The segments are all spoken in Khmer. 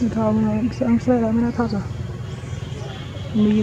mình thao mình sẽ ăn xe lại mình đã thật rồi mì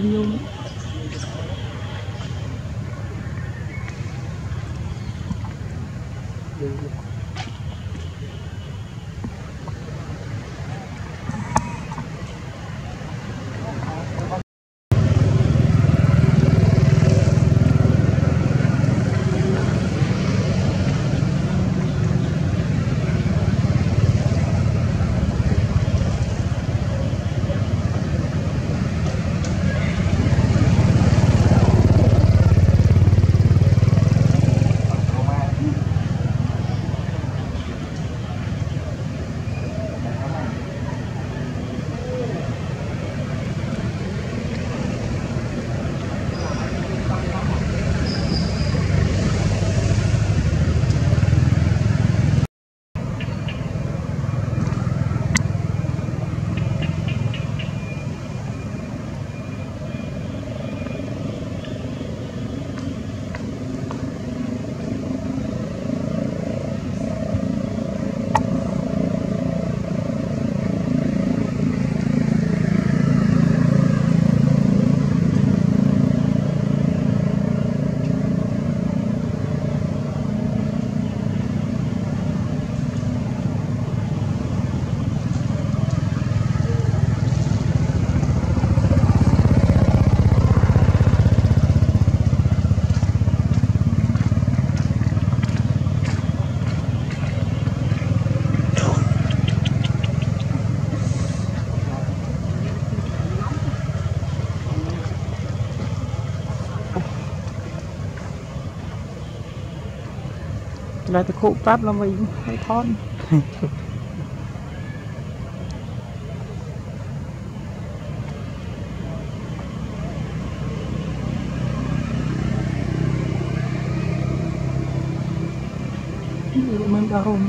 ឡើយទៅខូបប្រាប់ឡើងវិញហើយថនមិនដល់រំ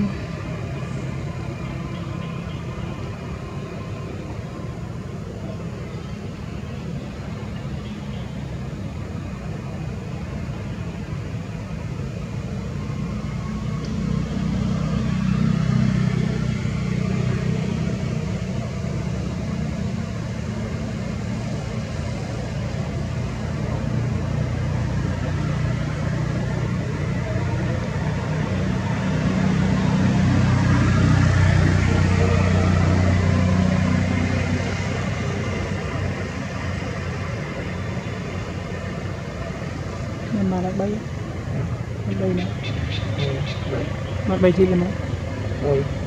មានបានតែ3បាន3ណាបាន3ជីវិតណា3